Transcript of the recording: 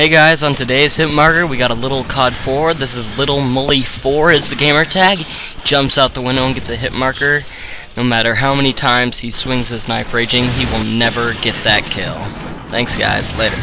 Hey guys, on today's hit marker we got a little COD 4. This is Little Mully 4 is the gamer tag. Jumps out the window and gets a hit marker. No matter how many times he swings his knife raging, he will never get that kill. Thanks guys, later.